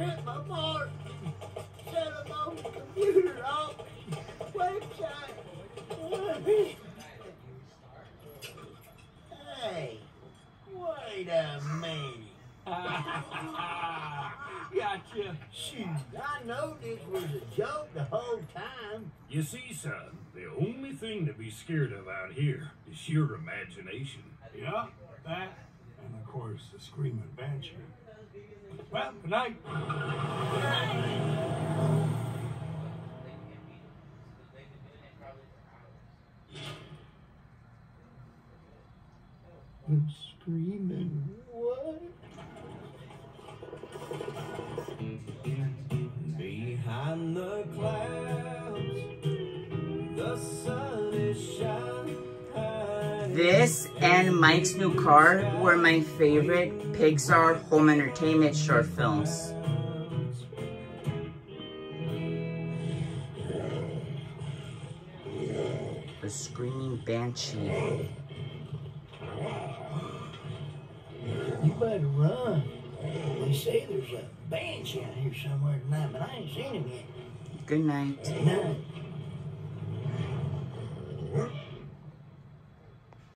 strip my mark, set them on the computer off website. Hey, wait a minute. Gotcha. Shoot, I know this was a joke the whole time. You see, son, the only thing to be scared of out here is your imagination. Yeah, that, and of course the screaming banshee. Well, good night. Screaming This and Mike's New Car were my favorite Pixar home entertainment short films. The Screaming Banshee. You better run. They say there's a banshee out here somewhere tonight, but I ain't seen him yet. Good night. Night.